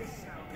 myself.